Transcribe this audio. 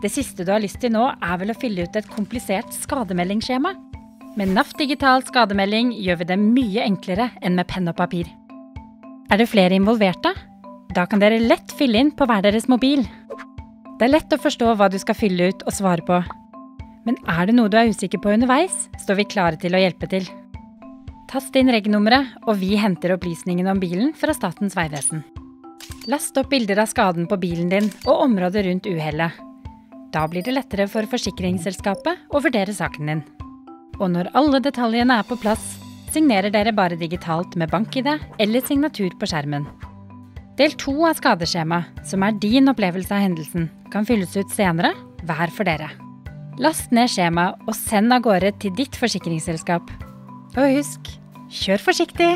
Det siste du har lyst til nå, er vel å fylle ut et komplisert skademeldingsskjema? Med NAF digital skademelding gjør vi det mye enklere enn med penn og papir. Er det flere involverte? Da kan dere lett fylle inn på hver deres mobil. Det er lett å forstå hva du skal fylle ut og svare på. Men er det noe du er usikker på underveis, står vi klare til å hjelpe til. Tast inn reg-nummeret, og vi henter opplysningene om bilen fra Statens vegvesen. Last opp bilder av skaden på bilen din og området rundt uhellet. Da blir det lettere for forsikringsselskapet å vurdere saken din. Og når alle detaljene er på plass, signerer dere bare digitalt med bank-ID eller signatur på skjermen. Del to av skadeskjemaet, som er din opplevelse av hendelsen, kan fylles ut senere, hver for dere. Last ned skjemaet og send av gårde til ditt forsikringsselskap. Og husk, kjør forsiktig!